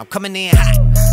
I'm coming in hot.